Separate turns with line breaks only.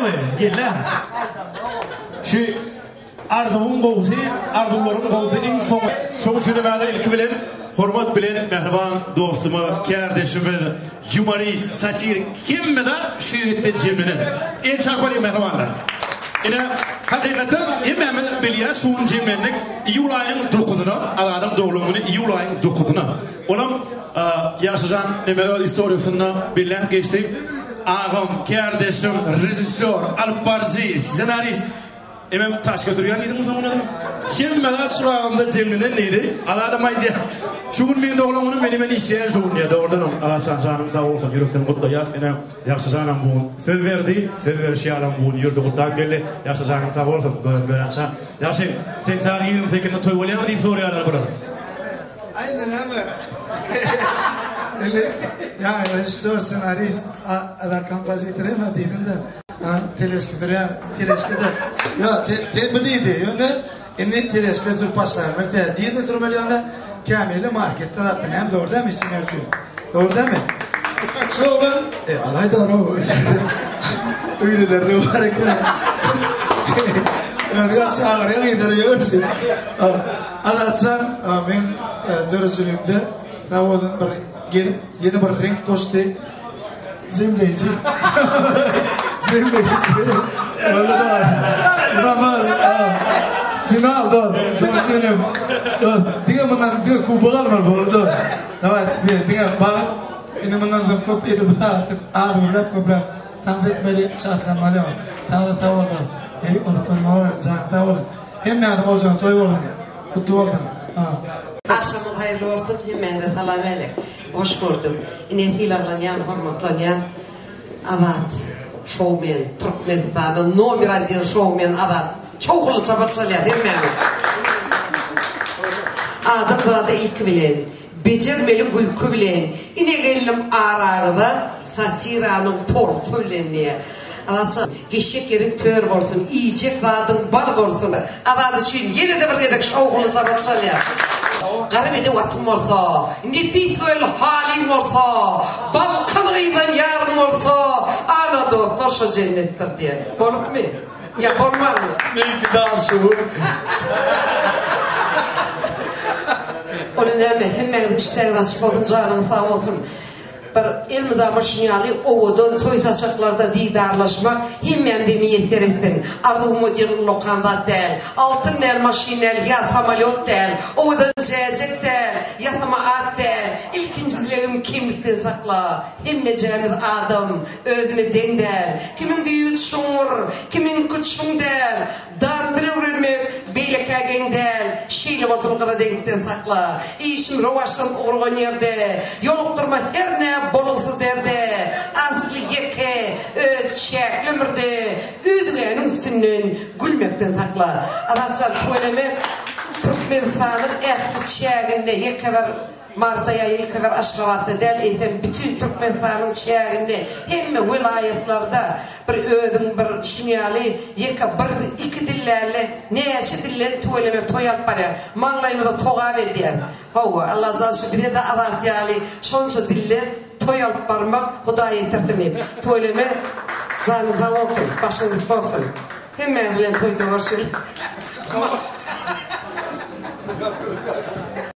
mi? Gel Şu arzumun qoğusu, arzuların qoğusu en son. Şoňa şunu bäde ilki bilen, hormat bilen mehriban dostuma, kardeşime, humorist, satir, kimme de şu ýetdi jemlenen. En çarpar mehribanlar. Ine hakikaten hemen bilýär şuň jemlendik ýulaýyň dokudyna, adam dowlumuny ýulaýyň dokudyna. Onam ýaşajan neme historiýasyna bilen geçdik. Ağam, kardeşim, rejissör, alparji, senarist, Emem taş götürüyor muydu o zaman adam? Kim bana surağında cemlenen neydi? Allah da maydı. Şu gün benim de oğlumun beni beni işleyen şu gün ya da oradan Allah sen canım sağ olsun yürekten mutlu ya yine yakşı canım bu söz verdi söz ver şey alam bu yurdu mutlu geldi yakşı canım sağ olsun böyle böyle akşam yakşı sen tarihin tekinde toy olayım diye soruyorlar burada.
Aynen ama. Ele, ya rejissör, senarist, ada kompozitör ama değilim de. Teleskidere, teleskidere. Ya, te, bu değildi. Yani, inni teleskidere pasar. Mert değil de turmalyonla kamili market tarafından hem doğru değil mi sinyalci? Doğru değil mi? Sonra, e, alay doğru. Öyle de rüvare kıra. Yani çağırıyor, gidiyor. Anlatsan, ben dörüzülümde, गिर yeni bir ring कोस्ते जिम ले जी जिम ले जी öyle final ah. da çalışıyorum diye bunlar diye kubalar var bu da evet diye diye bak ini da kop yedi bu saat. Abi rap tavla tavla ey unutma var. Cak hem ne adam olacak toy kutu var ha
ah. hayırlı olsun. Yemeğe de selam hoş gördüm. İnetiyle ganyan, hormatlanyan. Evet. Şovmen, Türkmen, babı, no bir adiyen şovmen, evet. Çok ulu çabatsalya değil mi? Adam burada ilk bilen, becermeli bulku bilen, ine geldim ararda satiranın portu bilen diye. Alaça, geçek yerin tör borsun, yiyecek vadın bal borsun. Avarı çiğin yine de bir gedek şovgulu sabah salya. Garip ede vatım olsa, indi pis böyle halim olsa, balkan gıyban yarım olsa, ana dostlar şu cennettir diye. Bolup mu? Ya bolmaz mı?
Ne iktidar şuhur.
Onun hemen hemen işten nasip olun canım sağ olsun. Bir ilmida maşinali ovodun toy taşaklarda didarlaşmak hemen de niyetler ettin. Ardu modern lokanda del, altın el maşinel ya samalyot del, ovodan zeyecek del, ya sama at del. İlkinci dileğim kimlikten sakla. Hemme cemil adam, ödünü den del. Kimin düğüt şunur, kimin küt şun del. Dandırı ürürmek, beylekagen del. Şeyle olsun kara denkten sakla. İşim rovaşın uğruğun yerde. Yolukturma her ne bolumsuz derde. Aslı yeke, öt şeklümürde. Üdügenin üstünden gülmekten sakla. Araçlar tuvaleme, Türkmenistan'ın ehli çeğinde yeke var. Marta yayı kadar aşgabatda del eýdem bütün Türkmenistanyň şäherinde hemme vilayetlarda bir ödüm bir şünýäli ýeka bir iki dillerle näçe dilleri töweleme toýak barýar. Maňlaýyny da toga berýär. Hawa Allah zaşy bir de awart ýaly şonça dille toýak barmak Hudaýa tertip. Töweleme zany dawofun, başyny dawofun. Hemme bilen toýda görüşür.